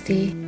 and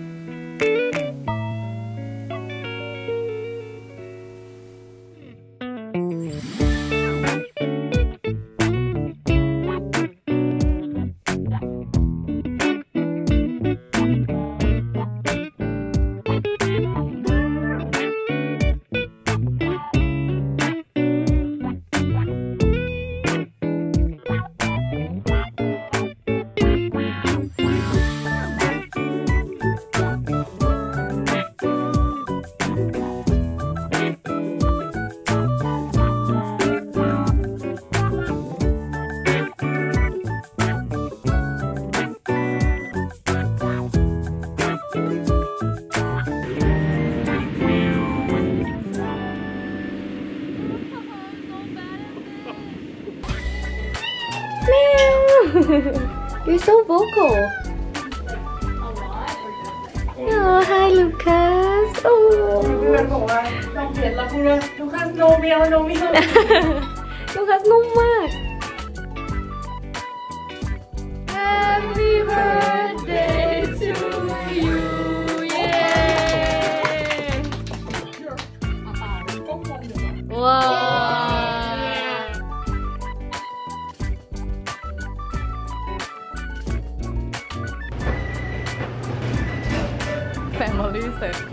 เมียวโนเมียว Lucas นุ่มมาก Happy birthday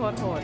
โคตรโหด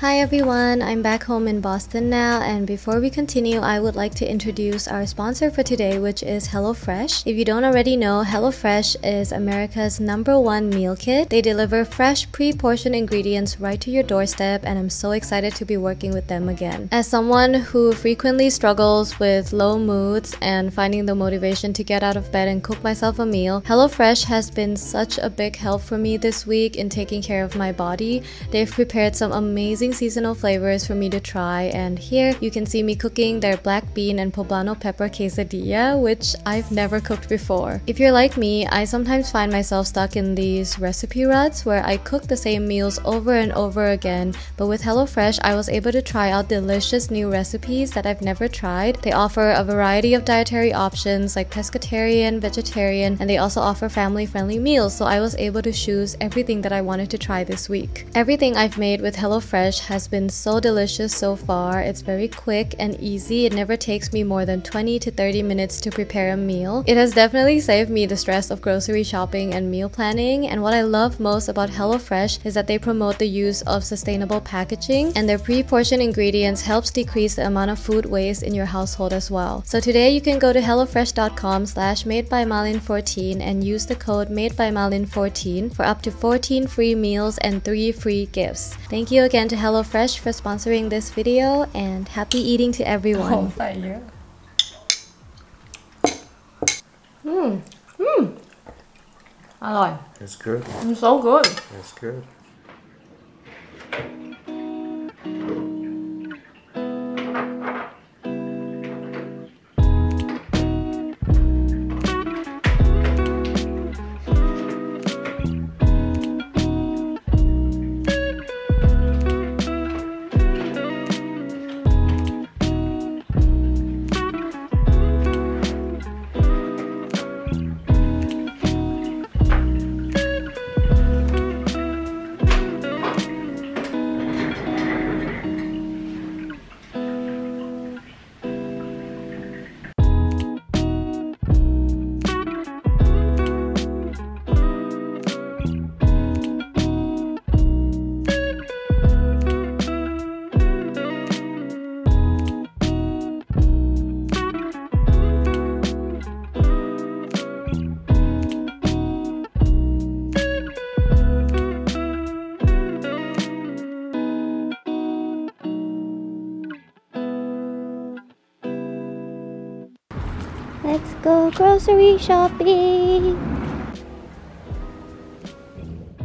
Hi everyone, I'm back home in Boston now, and before we continue, I would like to introduce our sponsor for today, which is HelloFresh. If you don't already know, HelloFresh is America's number one meal kit. They deliver fresh, pre portioned ingredients right to your doorstep, and I'm so excited to be working with them again. As someone who frequently struggles with low moods and finding the motivation to get out of bed and cook myself a meal, HelloFresh has been such a big help for me this week in taking care of my body. They've prepared some amazing seasonal flavors for me to try, and here you can see me cooking their black bean and poblano pepper quesadilla, which I've never cooked before. If you're like me, I sometimes find myself stuck in these recipe ruts where I cook the same meals over and over again, but with HelloFresh, I was able to try out delicious new recipes that I've never tried. They offer a variety of dietary options like pescatarian, vegetarian, and they also offer family friendly meals, so I was able to choose everything that I wanted to try this week. Everything I've made with HelloFresh has been so delicious so far. It's very quick and easy. It never takes me more than 20 to 30 minutes to prepare a meal. It has definitely saved me the stress of grocery shopping and meal planning. And what I love most about HelloFresh is that they promote the use of sustainable packaging and their pre-portioned ingredients helps decrease the amount of food waste in your household as well. So today you can go to hellofresh.com slash made by Malin14 and use the code made by Malin14 for up to 14 free meals and 3 free gifts. Thank you again to HelloFresh HelloFresh for sponsoring this video and happy eating to everyone. Oh, thank you. Mmm. Mmm. I like. It's good. It's so good. It's good. Grocery shopping.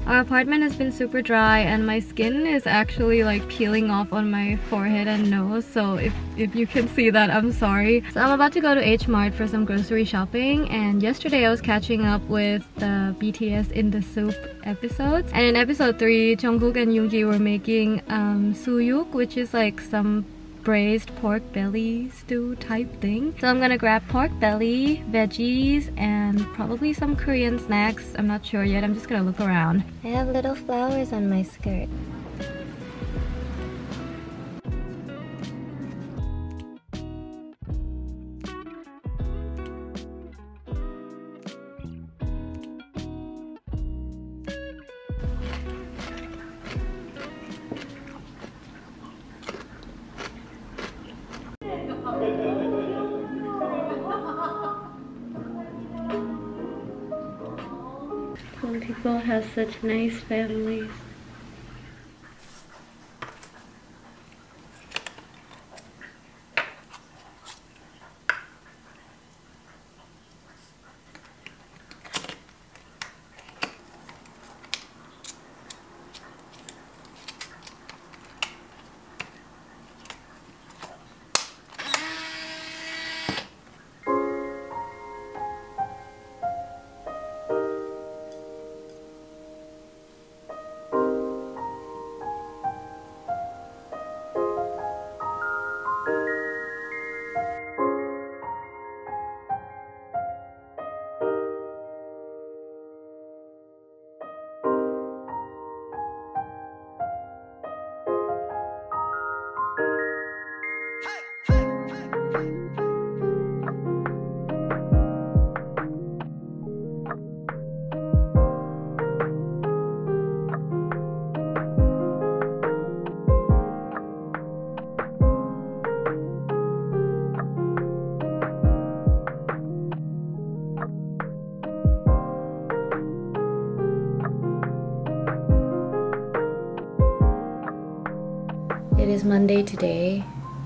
Our apartment has been super dry and my skin is actually like peeling off on my forehead and nose so if, if you can see that I'm sorry. So I'm about to go to H Mart for some grocery shopping and yesterday I was catching up with the BTS in the SOOP episodes and in episode 3 Jungkook and Yoongi were making um, suyuk which is like some braised pork belly stew type thing. So I'm gonna grab pork belly, veggies, and probably some Korean snacks. I'm not sure yet. I'm just gonna look around. I have little flowers on my skirt. Some people have such nice families. Monday today,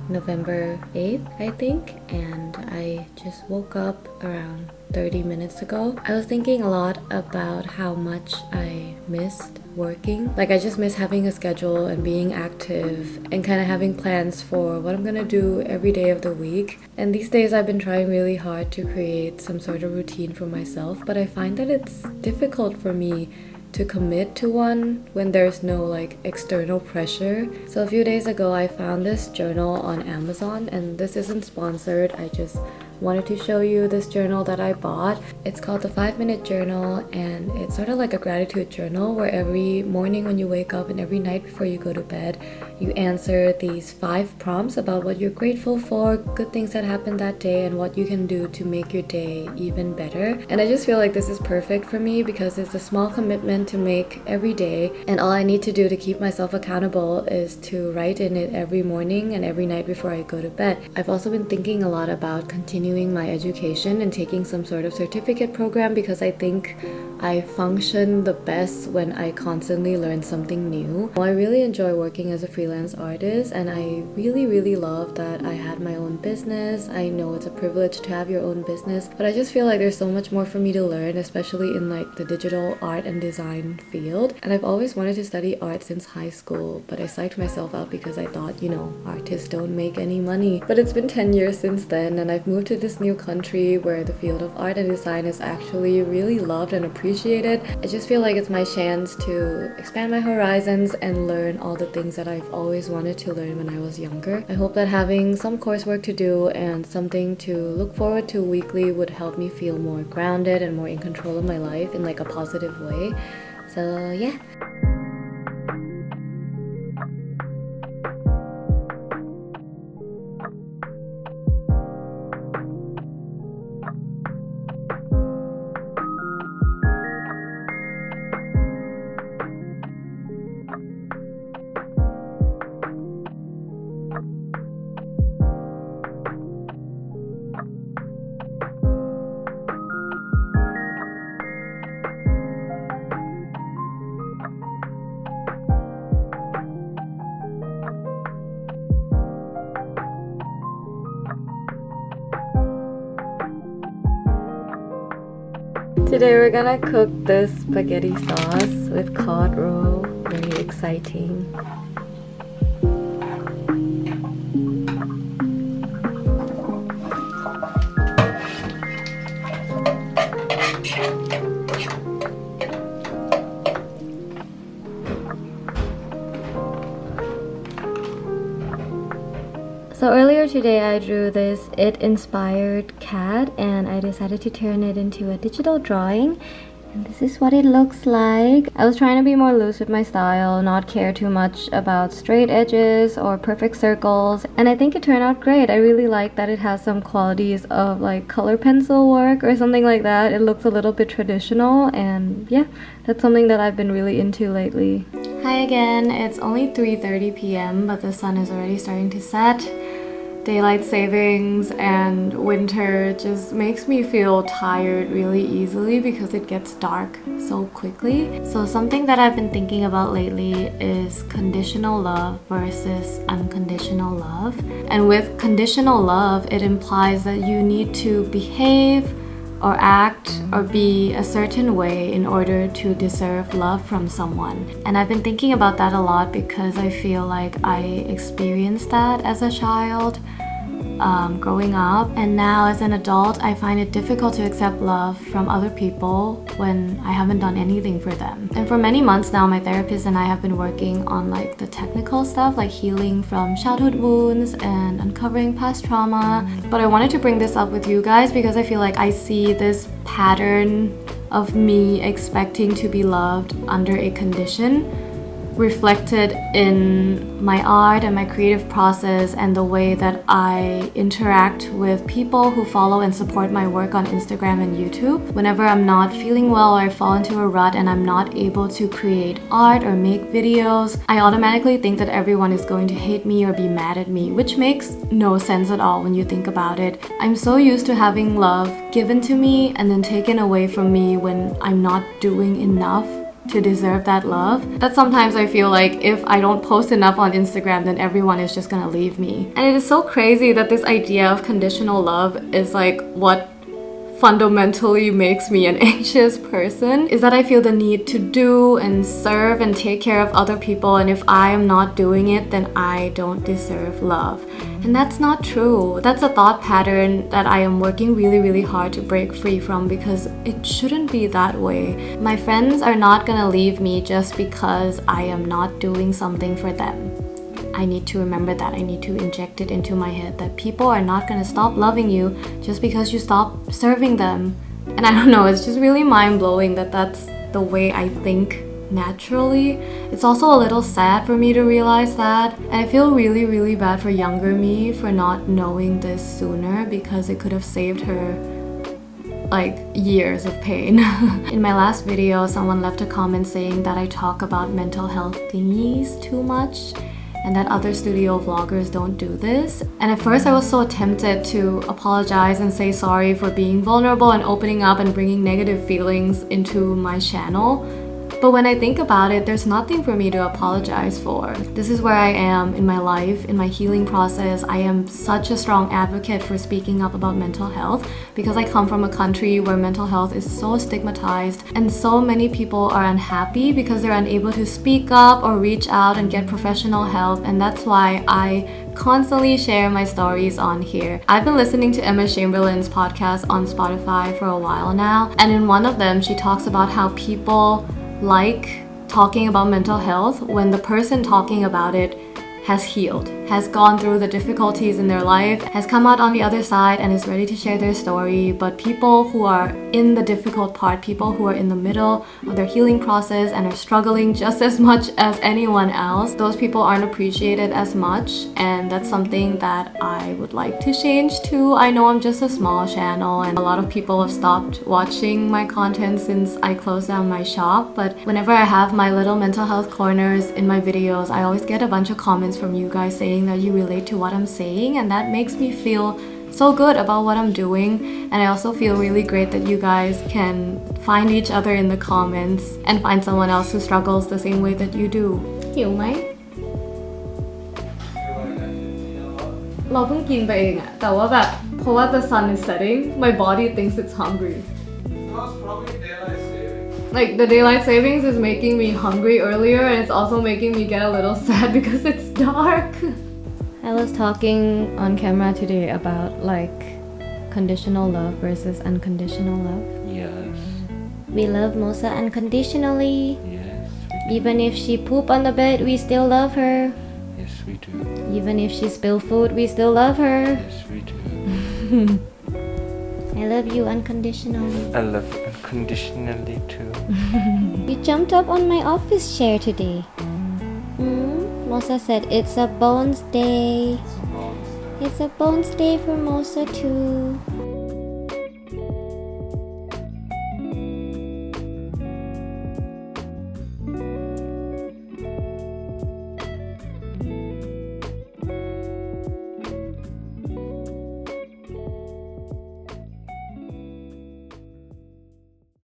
November 8th, I think, and I just woke up around 30 minutes ago. I was thinking a lot about how much I missed working. Like, I just miss having a schedule and being active and kind of having plans for what I'm gonna do every day of the week. And these days, I've been trying really hard to create some sort of routine for myself, but I find that it's difficult for me to commit to one when there's no like external pressure. So a few days ago I found this journal on Amazon and this isn't sponsored. I just wanted to show you this journal that I bought. It's called the 5 Minute Journal and it's sort of like a gratitude journal where every morning when you wake up and every night before you go to bed, you answer these five prompts about what you're grateful for, good things that happened that day, and what you can do to make your day even better. And I just feel like this is perfect for me because it's a small commitment to make every day, and all I need to do to keep myself accountable is to write in it every morning and every night before I go to bed. I've also been thinking a lot about continuing my education and taking some sort of certificate program because I think I function the best when I constantly learn something new. I really enjoy working as a freelance artist and I really really love that I had my own business. I know it's a privilege to have your own business, but I just feel like there's so much more for me to learn, especially in like the digital art and design field. And I've always wanted to study art since high school, but I psyched myself out because I thought, you know, artists don't make any money. But it's been 10 years since then and I've moved to this new country where the field of art and design is actually really loved and appreciated appreciate it. I just feel like it's my chance to expand my horizons and learn all the things that I've always wanted to learn when I was younger. I hope that having some coursework to do and something to look forward to weekly would help me feel more grounded and more in control of my life in like a positive way. So yeah. Today we're gonna cook this spaghetti sauce with cod roe. Very exciting. Today I drew this it inspired cat and I decided to turn it into a digital drawing and this is what it looks like. I was trying to be more loose with my style, not care too much about straight edges or perfect circles, and I think it turned out great. I really like that it has some qualities of like color pencil work or something like that. It looks a little bit traditional, and yeah, that's something that I've been really into lately. Hi again, it's only 3.30 p.m., but the sun is already starting to set daylight savings and winter just makes me feel tired really easily because it gets dark so quickly. So something that I've been thinking about lately is conditional love versus unconditional love. And with conditional love, it implies that you need to behave or act or be a certain way in order to deserve love from someone. And I've been thinking about that a lot because I feel like I experienced that as a child um, growing up. And now, as an adult, I find it difficult to accept love from other people when I haven't done anything for them. And for many months now, my therapist and I have been working on like the technical stuff, like healing from childhood wounds and uncovering past trauma. But I wanted to bring this up with you guys because I feel like I see this pattern of me expecting to be loved under a condition reflected in my art and my creative process and the way that I interact with people who follow and support my work on Instagram and YouTube. Whenever I'm not feeling well or I fall into a rut and I'm not able to create art or make videos, I automatically think that everyone is going to hate me or be mad at me, which makes no sense at all when you think about it. I'm so used to having love given to me and then taken away from me when I'm not doing enough to deserve that love that sometimes I feel like if I don't post enough on Instagram then everyone is just gonna leave me. And it is so crazy that this idea of conditional love is like what fundamentally makes me an anxious person is that I feel the need to do and serve and take care of other people and if I am not doing it then I don't deserve love. And that's not true. That's a thought pattern that I am working really really hard to break free from because it shouldn't be that way. My friends are not gonna leave me just because I am not doing something for them. I need to remember that. I need to inject it into my head that people are not going to stop loving you just because you stop serving them. And I don't know, it's just really mind blowing that that's the way I think naturally. It's also a little sad for me to realize that. And I feel really, really bad for younger me for not knowing this sooner because it could have saved her like years of pain. In my last video, someone left a comment saying that I talk about mental health thingies too much and that other studio vloggers don't do this. And at first I was so tempted to apologize and say sorry for being vulnerable and opening up and bringing negative feelings into my channel. But when I think about it, there's nothing for me to apologize for. This is where I am in my life, in my healing process. I am such a strong advocate for speaking up about mental health because I come from a country where mental health is so stigmatized and so many people are unhappy because they're unable to speak up or reach out and get professional help and that's why I constantly share my stories on here. I've been listening to Emma Chamberlain's podcast on Spotify for a while now, and in one of them, she talks about how people like talking about mental health when the person talking about it has healed, has gone through the difficulties in their life, has come out on the other side and is ready to share their story. But people who are in the difficult part, people who are in the middle of their healing process and are struggling just as much as anyone else, those people aren't appreciated as much. And that's something that I would like to change too. I know I'm just a small channel and a lot of people have stopped watching my content since I closed down my shop. But whenever I have my little mental health corners in my videos, I always get a bunch of comments from you guys saying that you relate to what I'm saying and that makes me feel so good about what I'm doing and I also feel really great that you guys can find each other in the comments and find someone else who struggles the same way that you do หิวไหมเราเพิ่งกินไปเองอะแต่ว่าแบบเพราะว่า the sun is setting my body thinks it's hungry like the daylight savings is making me hungry earlier and it's also making me get a little sad because it's dark. I was talking on camera today about like conditional love versus unconditional love. Yes. We love Mosa unconditionally. Yes. Even if she poop on the bed, we still love her. Yes, we do. Even if she spill food, we still love her. Yes, we do. I love you unconditionally. I love you unconditionally too. you jumped up on my office chair today. Mm. Mosa said, It's a bones day. It's a bones day for Mosa too.